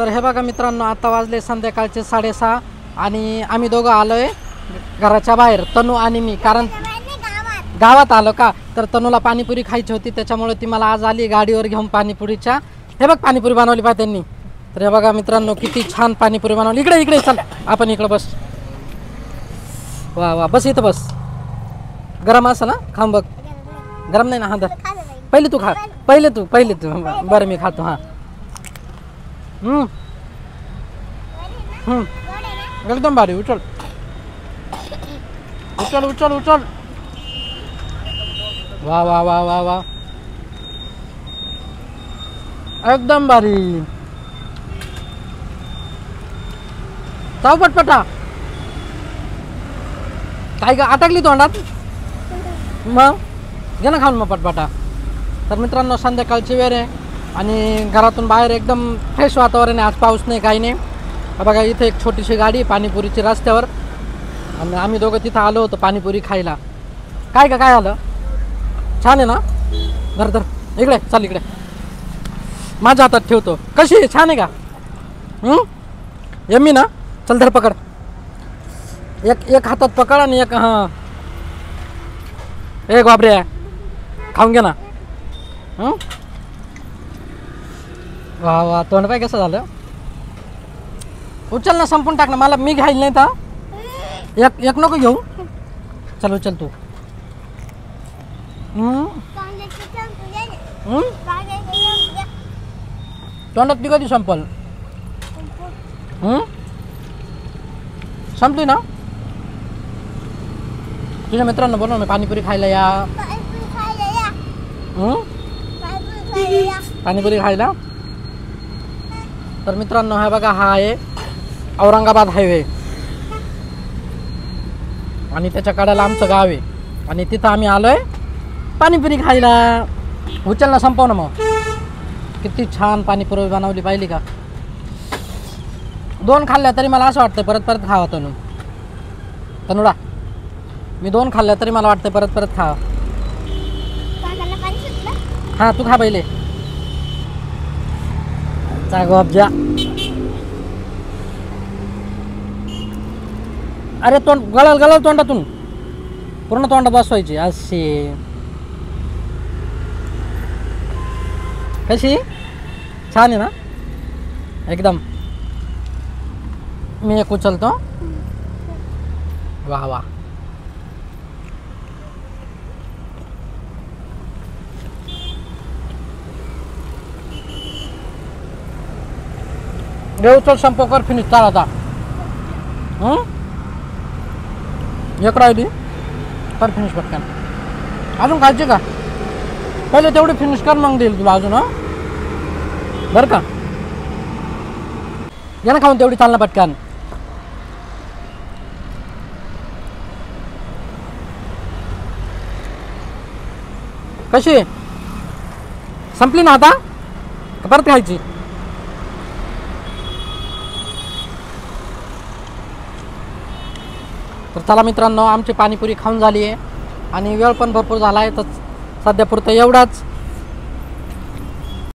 तर हे बघा मित्रांनो आता वाजले संध्याकाळचे साडेसहा आणि आम्ही दोघं आलो आहे घराच्या बाहेर तनू आणि मी. कारण गावात आलो का? तर तनूला पाणीपुरी खायची होती त्याच्यामुळे ती मला आज आली गाडीवर घेऊन पाणीपुरीच्या. हे बघ पाणीपुरी बनवली पाहि त्यांनी. तर हे बघा मित्रांनो किती छान पाणीपुरी बनवली. इकडे इकडे चल आपण इकडं बस. वा वा बस इथं बस. गरम असं ना? खांब बघ. गरम नाही ना? हा तर पहिले तू खा. पहिले तू पहिले तू. बरं मी खातो हां. हम्म, हम्म. एकदम भारी उचल उचल उचल उचल वा वा वा वा वा एकदम भारी चाव पटपटा काय का अटकली तोंडात मग घे ना खाऊन मग पटपटा तर मित्रांनो संध्याकाळची वेळ आहे आणि घरातून बाहेर एकदम फ्रेश वातावरण आहे. आज पाऊस नाही काही नाही. बघा इथे एक छोटीशी गाडी पाणीपुरीची रस्त्यावर. आणि आम्ही दोघं तिथं आलो होतो पाणीपुरी खायला. काय का काय आलं? छान आहे ना? धर धर. इकडे चाल इकडे. माझ्या हातात ठेवतो. कशी आहे? छान आहे का? हं? यम्मी ना? चल धर पकड. एक एक हातात पकड आणि एक हां. ए बापरे. खाऊन घे ना. हं? वा वा. तोंड पाय कसं झालं. उचल ना संपून टाक ना. मला मी घ्यायला नाही तर. एक एक नको घेऊ. चल उचल तू. हं? हं? तोंडात ती कधी संपल? हं? संपली ना? तुझ्या मित्रांनो बोलव ना पाणीपुरी खायला या. हं? पाणीपुरी खायला? तर मित्रांनो हा बघा हा आहे औरंगाबाद हायवे. आणि त्याच्या कडेला आमचं गाव आहे. आणि तिथं आम्ही आलोय पाणीपुरी खायला. उचल ना संपव ना मग. किती छान पाणीपुरी बनवली पाहिली का? दोन खाल्ल्या तरी मला असं वाटतं परत परत खावा तनू. तनुडा मी दोन खाल्ल्या तरी मला वाटतं परत परत खावा. हां तू खा पहिले. चागो अब्जा अरे तोंड गळाल गळाल तोंडातून. पूर्ण तोंडात बसवायची अशी कशी? छान आहे ना? एकदम. मी एक उचलतो. वा वा. रे उचल संप कर फिनिश चाल आता एक राहिली कर फिनिश पटकन. अजून खायची का? पहिले तेवढी फिनिश कर मग देईल तुला अजून बर बरं का? ये ना खाऊन तेवढी चालना पटकन. कशी? आहे? संपली ना आता? परत खायची? तर चला मित्रांनो आमची पाणीपुरी खाऊन झाली आहे. आणि वेळ पण भरपूर झाला आहे तर सध्यापुरतं एवढाच.